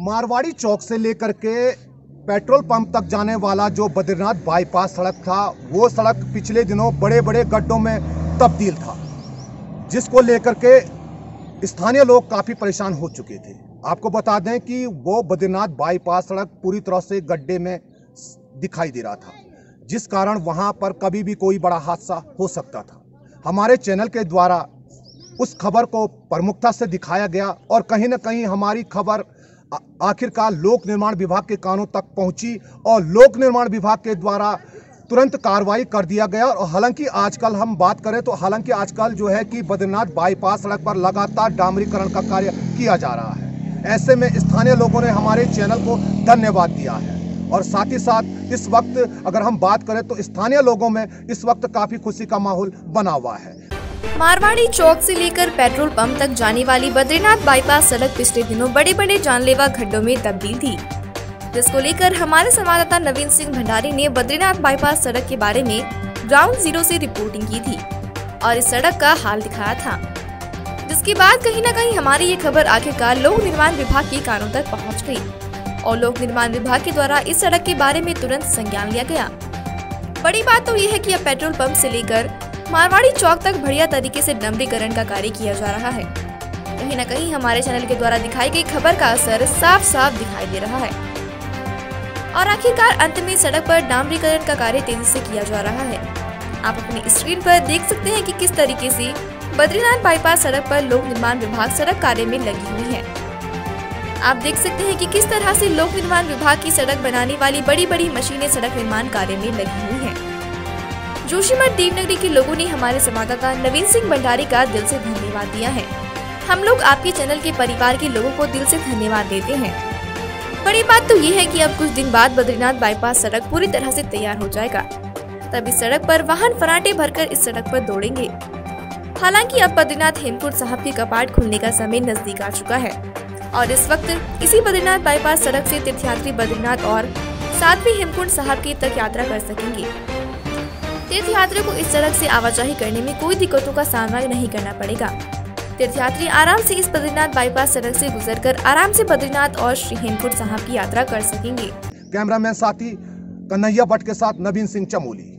मारवाड़ी चौक से लेकर के पेट्रोल पंप तक जाने वाला जो बद्रीनाथ बाईपास सड़क था, वो सड़क पिछले दिनों बड़े बड़े गड्ढों में तब्दील था, जिसको लेकर के स्थानीय लोग काफ़ी परेशान हो चुके थे। आपको बता दें कि वो बद्रीनाथ बाईपास सड़क पूरी तरह से गड्ढे में दिखाई दे रहा था, जिस कारण वहाँ पर कभी भी कोई बड़ा हादसा हो सकता था। हमारे चैनल के द्वारा उस खबर को प्रमुखता से दिखाया गया और कहीं ना कहीं हमारी खबर आखिरकार लोक निर्माण विभाग के कानों तक पहुँची और लोक निर्माण विभाग के द्वारा तुरंत कार्रवाई कर दिया गया। और हालाँकि आजकल हम बात करें तो हालाँकि आजकल जो है कि बद्रीनाथ बाईपास सड़क पर लगातार डामरीकरण का कार्य किया जा रहा है। ऐसे में स्थानीय लोगों ने हमारे चैनल को धन्यवाद दिया है। और साथ ही साथ इस वक्त अगर हम बात करें तो स्थानीय लोगों में इस वक्त काफ़ी खुशी का माहौल बना हुआ है। मारवाड़ी चौक से लेकर पेट्रोल पंप तक जाने वाली बद्रीनाथ बाईपास सड़क पिछले दिनों बड़े बड़े जानलेवा खड्डों में तब्दील थी। जिसको लेकर हमारे संवाददाता नवीन सिंह भंडारी ने बद्रीनाथ बाईपास सड़क के बारे में ग्राउंड ज़ीरो से रिपोर्टिंग की थी और इस सड़क का हाल दिखाया था। जिसके बाद कहीं न कहीं हमारी ये खबर आखिरकार लोक निर्माण विभाग के कानों तक पहुँच गई और लोक निर्माण विभाग के द्वारा इस सड़क के बारे में तुरंत संज्ञान लिया गया। बड़ी बात तो ये है कि अब पेट्रोल पंप से लेकर मारवाड़ी चौक तक बढ़िया तरीके से डमरीकरण का कार्य किया जा रहा है। कहीं न कहीं हमारे चैनल के द्वारा दिखाई गई खबर का असर साफ़ साफ़ दिखाई दे रहा है। और आखिरकार अंत में सड़क पर डामरीकरण का कार्य तेज़ी से किया जा रहा है। आप अपनी स्क्रीन पर देख सकते हैं कि किस तरीके से बद्रीनाथ बाईपास सड़क पर लोक निर्माण विभाग सड़क कार्य में लगी हुई है। आप देख सकते हैं कि किस तरह से लोक निर्माण विभाग की सड़क बनाने वाली बड़ी बड़ी मशीनें सड़क निर्माण कार्य में लगी हुई हैं। जोशीमठ देवनगरी के लोगों ने हमारे संवाददाता नवीन सिंह भंडारी का दिल से धन्यवाद दिया है। हम लोग आपके चैनल के परिवार के लोगों को दिल से धन्यवाद देते हैं। बड़ी बात तो ये है कि अब कुछ दिन बाद बद्रीनाथ बाईपास सड़क पूरी तरह से तैयार हो जाएगा। तब इस सड़क पर वाहन फराटे भरकर इस सड़क पर दौड़ेंगे। हालाँकि अब बद्रीनाथ हेमकुंड साहब के कपाट खुलने का समय नज़दीक आ चुका है। और इस वक्त इसी बद्रीनाथ बाईपास सड़क से तीर्थयात्री बद्रीनाथ और सातवीं हेमकुंड साहब की तक यात्रा कर सकेंगे। तीर्थयात्रियों को इस सड़क से आवाजाही करने में कोई दिक्कतों का सामना नहीं करना पड़ेगा। तीर्थयात्री आराम से इस बद्रीनाथ बाईपास सड़क से गुजरकर आराम से बद्रीनाथ और श्री हेमकुट साहब की यात्रा कर सकेंगे। कैमरा मैन साथी कन्हैया भट्ट के साथ नवीन सिंह चमोली।